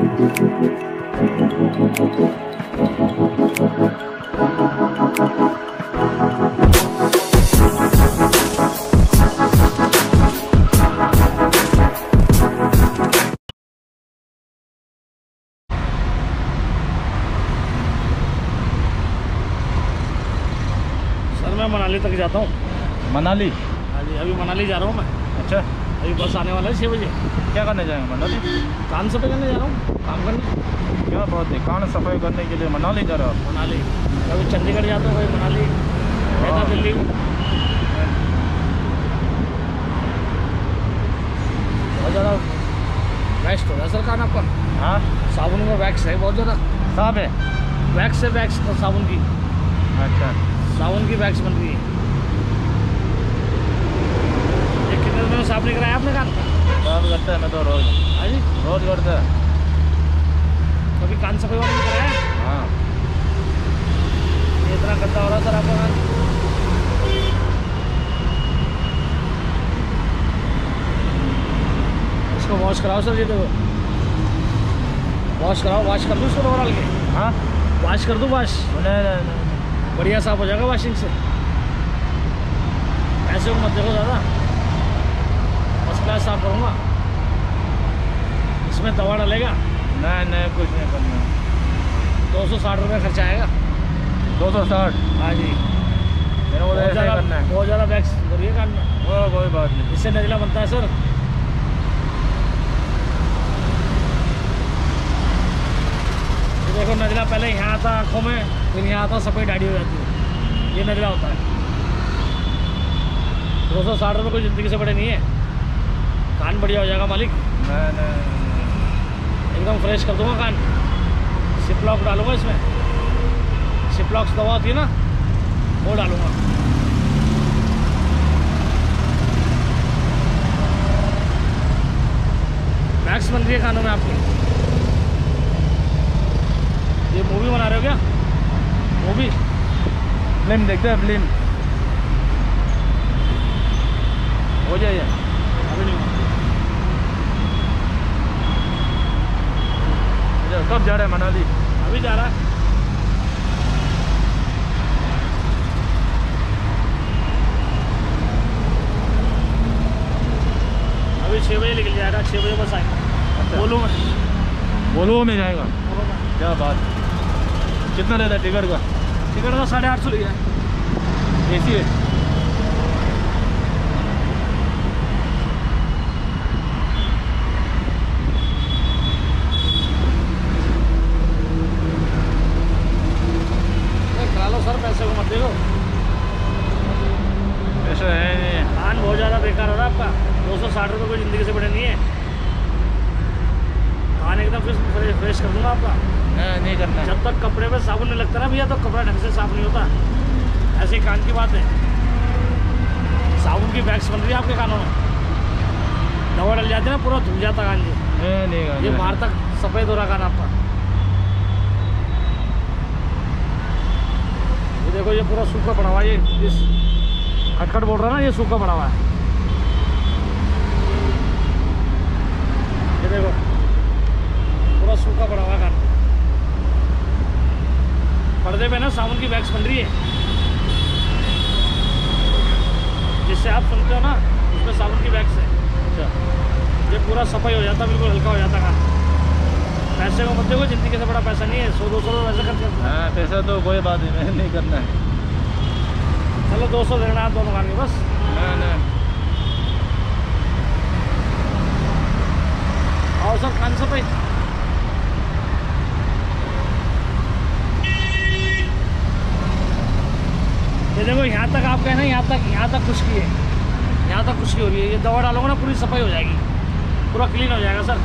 Sir मैं मनाली तक जाता हूँ। मनाली? हाँ जी अभी मनाली जा रहा हूँ मैं। अच्छा। अभी बस आने वाला है छः बजे। क्या करने जाएँगे मनाली काम से पे करने जा रहा हूँ काम करने। क्या बात है कान सफ़ाई करने के लिए मनाली जा रहे हो मनाली। कभी चंडीगढ़ जाता हूँ मनाली। रहता हाँ। दिल्ली बहुत ज़्यादा वेस्ट हो रहा है सर कान आपका। हाँ? साबुन का वैक्स है बहुत ज़्यादा। साहब है? वैक्स है वैक्स साबुन की। अच्छा। साबुन की वैक्स बन रही है ये कितने दिनों साफ़ नहीं कराया आपने कान साहब करता है मैं तो रोज। हाँ जी। रोज करता है। कभी कान सफ़ाई वाला नहीं कराया हाँ? ये इतना गंदा हो रहा सर आपका कान इसको वॉश कराओ सर ये देखो। वॉश कराओ वॉश कर दूँ इसको ओवरऑल के हाँ। वॉश कर दूँ वॉश नहीं नहीं नहीं बढ़िया साफ़ हो जाएगा वॉशिंग से। ऐसे को मत देखो ज़्यादा। फ़र्स्ट क्लास साफ़ करूँगा इसमें दवा डालेगा? नहीं नहीं कुछ नहीं करना। दो सौ साठ रुपये खर्चा आएगा? दो सौ साठ। हाँ जी। मेरे को तो बहुत ज़्यादा करना बहुत ज़्यादा वैक्स हो कान में? वो कोई बात नहीं। इससे नजला बनता है सर। देखो नजला पहले यहाँ आता आँखों में फिर यहाँ आता सफ़ेद डाढ़ी हो जाती है। ये नजला होता है। दो सौ साठ रुपये कोई ज़िंदगी से बड़े नहीं है। कान बढ़िया हो जाएगा मालिक। नहीं एकदम फ्रेश कर दूँगा कान। सिपलॉक डालूँगा इसमें। सिपलॉक्स दवा होती है ना वो डालूँगा। मैक्स बन रही है खानों में आपकी। ये मूवी बना रहे हो क्या? मूवी फ़िल्म देखते हैं फ़िल्म हो जाइए अभी नहीं अच्छा, कब जा रहा है मनाली? अभी जा रहा है। अभी छः बजे निकल जाएगा छः बजे बस आएगा। बोलूँ मैं बोलो में जाएगा। क्या बात। कितना रहता है टिकट का? टिकट का साढ़े आठ सौ लिया है। ए सी है अरे करा लो सर पैसे को मत दे दो ऐसा है नहीं कान बहुत ज़्यादा बेकार हो रहा है आपका। दो सौ साठ रुपये कोई ज़िंदगी से बड़े नहीं है। कान एकदम फिर फ्रेश फ्रेश कर दूँगा आपका। नहीं, नहीं करना। जब तक कपड़े में साबुन नहीं लगता ना भैया तो कपड़ा ढंग से साफ़ नहीं होता। ऐसे कान की बात है। साबुन की बैग्स बन रही है आपके कानों में। दवा डल जाती है ना पूरा धुल जाता कान जी। नहीं ये बाहर तक सफ़ेद हो रहा कान आपका। ये देखो ये पूरा सूखा पड़ा हुआ है ये इस खटखट बोल रहा है ना ये सूखा पड़ा हुआ है। ये देखो। पूरा सूखा पड़ा हुआ है कान पर्दे पे ना साबुन की वैक्स बन रही है। जिससे आप सुनते हो ना उसमें साबुन की वैक्स है। अच्छा। ये पूरा सफ़ाई हो जाता बिल्कुल हल्का हो जाता कान पैसे को मत देखो ज़िंदगी से बड़ा पैसा नहीं है। सौ दो सौ वैसे खर्च हाँ। पैसा तो कोई बात नहीं मैं नहीं करना है। चलो दो सौ देना दोनों कान बस नहीं नहीं आओ सर कान सफ़ाई ये देखो कहें ना, यहाँ तक यहाँ तक खुशकी है। यहाँ तक खुशकी हो रही है। ये दवा डालोगे ना, पूरी सफ़ाई हो जाएगी। पूरा क्लीन हो जाएगा, सर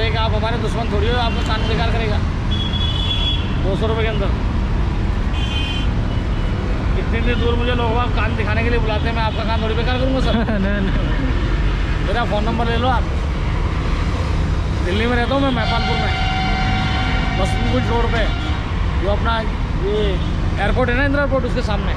एक आप हमारे दुश्मन थोड़ी हो आपका कान बेकार करेगा दो सौ रुपये के अंदर इतनी इतनी दूर मुझे लोग आप कान दिखाने के लिए बुलाते हैं मैं आपका कान थोड़ी बेकार करूँगा सर। नहीं नहीं मेरा फ़ोन नंबर ले लो आप। दिल्ली में रहता हूँ मैं मैपालपुर में। बस कुछ रोड पे जो अपना ये एयरपोर्ट है ना इंदिरा एयरपोर्ट उसके सामने।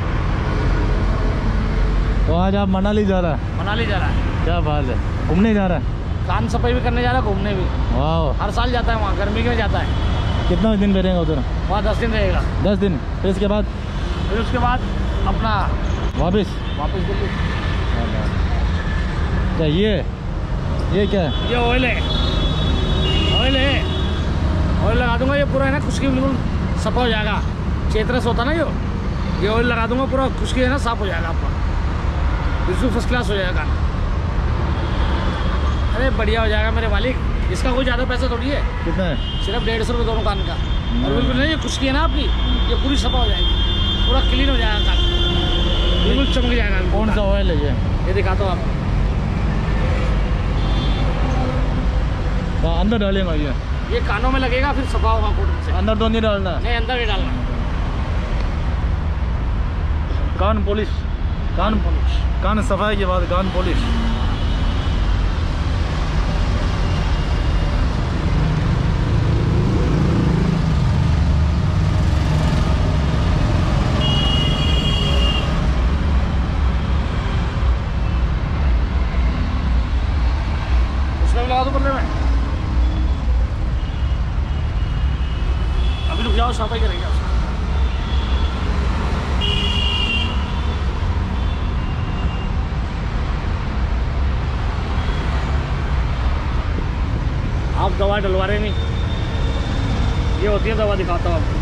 तो आज आप मनाली जा रहा है? मनाली जा रहा है। क्या बात है। घूमने जा रहा है? कान सफ़ाई भी करने जा रहा है घूमने भी। वाह हर साल जाता है वहाँ गर्मी में जाता है? कितना दिन रहेगा उधर? वहाँ दस दिन रहेगा। दस दिन। फिर इसके बाद? फिर उसके बाद अपना वापस। वापस दिल्ली। क्या ये ये क्या है? ये ऑयल है। ऑयल है। ऑयल लगा दूँगा ये पूरा है ना खुशकी बिल्कुल सफ़ा हो जाएगा। चेतरस होता ना जो ये ऑयल लगा दूँगा पूरा खुशकी है ना साफ़ हो जाएगा आपका। बिल्कुल फ़र्स्ट क्लास हो जाएगा। अरे बढ़िया हो जाएगा मेरे मालिक। इसका कोई ज़्यादा पैसा थोड़ी है। कितना है? सिर्फ़ डेढ़ सौ रुपये दोनों कान का। और बिल्कुल नहीं ये खुशकी है ना आपकी ये पूरी सफ़ा हो जाएगी। पूरा क्लीन हो जाएगा कान। बिल्कुल चमक जाएगा कौन सा ऑयल है ये? ये दिखाता हूँ आपको। तो अंदर डालेगा ये। ये कानों में लगेगा फिर सफ़ा होगा कॉटन से। अंदर तो नहीं डालना नहीं अंदर नहीं डालना। कान पॉलिश। कान पॉलिश। कान सफ़ाई के बाद कान पॉलिश उसमें भी लगा दो बल्ले में अभी रुक जाओ सफ़ाई करेंगे उसमें। आप दवा डलवा रहे नहीं। ये होती है दवा दिखाता हूँ आपको।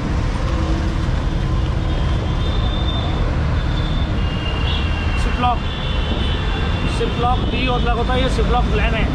सिप्लॉक सिप्लॉक डी और लगता है। ये सिप्लॉक प्लान है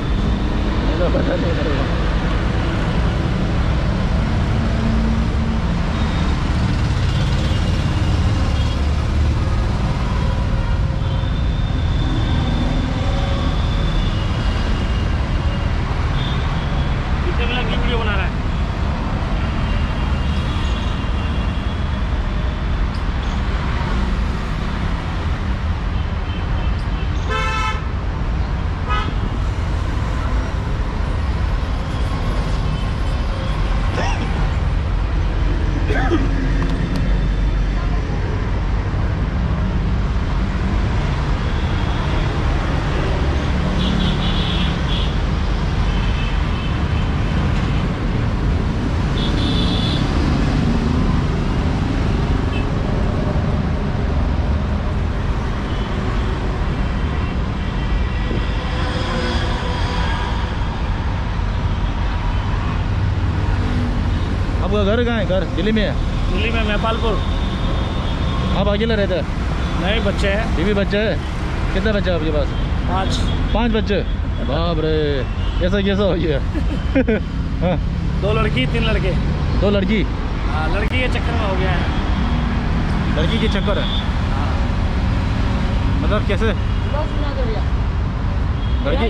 घर कहाँ है? घर? दिल्ली में है? दिल्ली में नेपालपुर आप अकेले रहते हैं नए बच्चे हैं। बीवी बच्चे है? कितने बच्चे आपके पास? पाँच। पाँच बच्चे? बाप रे ऐसा कैसा हो गया? हाँ, दो लड़की तीन लड़के। दो लड़की? हाँ, लड़की के चक्कर में हो गया है। लड़की के चक्कर है? मतलब कैसे? लड़की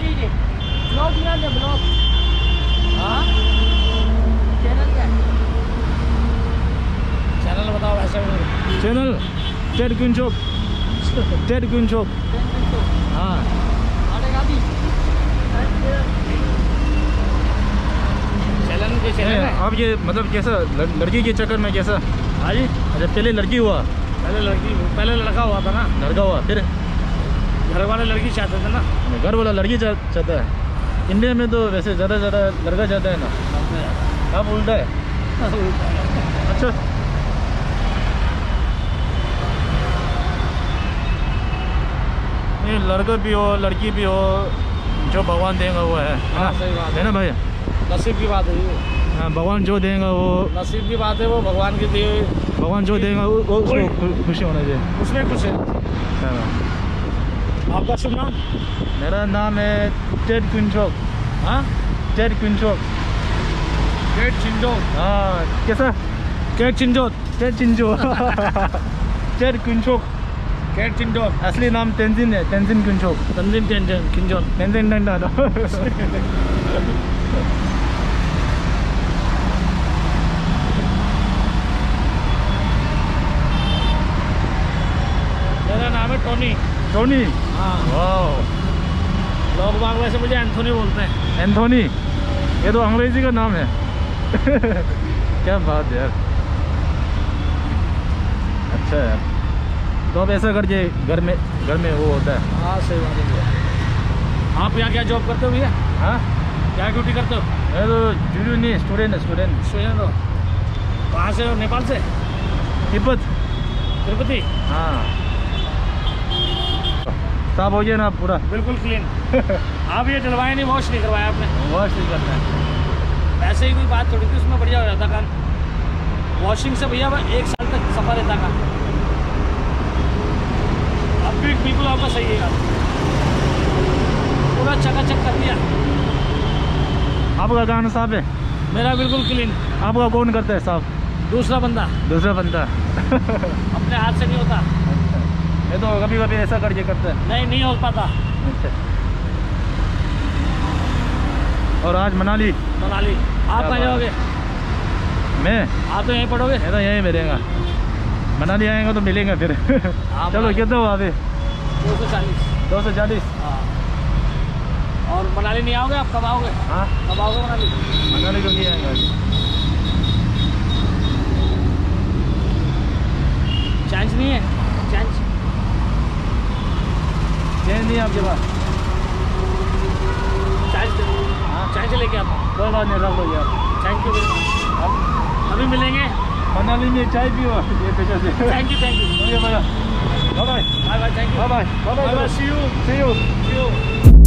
हाँ? चैनल बताओ ऐसा चैनल टेड क्वीन चौक। टेड क्वीन चौक। हाँ। है? आप ये मतलब कैसा लड़- लड़की के चक्कर में कैसा? हाँ जी। अच्छा पहले लड़की हुआ? पहले लड़की पहले लड़का हुआ था ना। लड़का हुआ फिर? घर वाले लड़की चाहते थे ना। घर वाला लड़की चाहता है। इंडिया में तो वैसे ज़्यादा ज़्यादा लड़का चाहता है ना। अब उल्टा है। अच्छा। नहीं लड़का भी हो लड़की भी हो जो भगवान देगा वो है है ना? सही बात है। ना भाई? नसीब की बात है हाँ, भगवान जो देगा वो नसीब की बात है वो भगवान की दी भगवान जो देगा वो उसको खुशी होना चाहिए। उसमें कुछ है। आपका शुभ नाम? मेरा नाम है टेड क्विंचोक। हाँ? टेड क्विंचोक। केट चिंजो हाँ कैसा? केट चिंजो टेड चिंचो टेड क्विंचोक। केट असली नाम तेंजिन है तेंजिन किंजोन तेंजिन डंडा मेरा नाम है टोनी टोनी हाँ। लोग बांग्ला से मुझे एंथोनी बोलते हैं। एंथोनी ये तो अंग्रेज़ी का नाम है। क्या बात है यार। अच्छा यार। तो अब ऐसा कर जे घर में घर में वो होता है। हाँ सही बात है। आप यहाँ क्या जॉब करते हो भैया? हाँ? क्या ड्यूटी करते हो? मैं तो जूनियर नहीं स्टूडेंट स्टूडेंट स्टूडेंट हो। कहाँ से हो? नेपाल से? तिब्बत। तिरुपति हाँ। साफ़ हो गया ना पूरा। बिल्कुल क्लीन आप ये डलवाए नहीं वॉश नहीं करवाया आपने? वॉश नहीं करना है। वैसे ही कोई बात थोड़ी थी उसमें बढ़िया हो जाता काम। वॉशिंग से भैया एक साल तक सफ़ा रहता काम। भी बिल्कुल आपका सही है। काम। पूरा चकाचक कर दिया। आपका गाना साफ़ है? मेरा बिल्कुल क्लीन आपका कौन करता है साफ़ दूसरा बंदा। दूसरा बंदा। अपने हाथ से नहीं होता। ये तो कभी कभी ऐसा करके करता है। नहीं नहीं हो पाता। अच्छा। और आज मनाली? मनाली। आप कहाँ जाओगे? मैं? आप तो यहीं पढ़ोगे? मैं तो यहीं मिलेगा। मनाली आएँगे तो मिलेंगे फिर। हाँ, चलो। कितना हुआ अभी? दो सौ चालीस। दो सौ चालीस? हाँ। और मनाली नहीं आओगे आप? कब आओगे? हाँ? कब आओगे मनाली? मनाली को नहीं आएँगे चांस नहीं है? चांस चेंज नहीं है आपके पास? चांस हाँ। चांस लेके आप कोई बात नहीं रख लो यार। थैंक यू अब अभी मिलेंगे। मनाली में चाय पियो। ये पीछे से thank you thank you okay Bye bye, thank you. Bye bye. Bye bye. bye, -bye. See you. See you. See you.